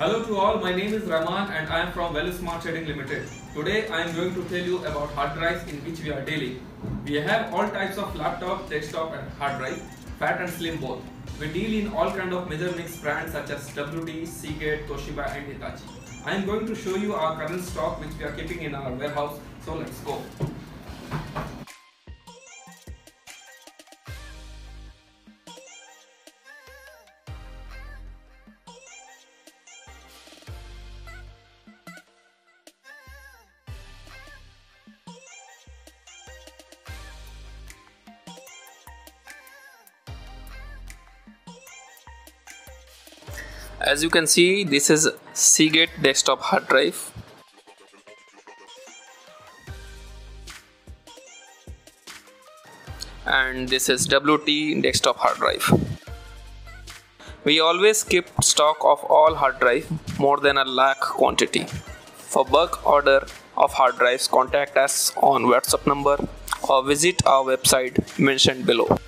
Hello to all, my name is Rahman and I am from Value Smart Trading Limited. Today I am going to tell you about hard drives in which we are dealing. We have all types of laptop, desktop and hard drive, fat and slim both. We deal in all kind of major mix brands such as WD, Seagate, Toshiba and Hitachi. I am going to show you our current stock which we are keeping in our warehouse. So let's go. As you can see this is Seagate desktop hard drive. And this is WD desktop hard drive. We always keep stock of all hard drive more than a lakh quantity. For bulk order of hard drives contact us on whatsapp number or visit our website mentioned below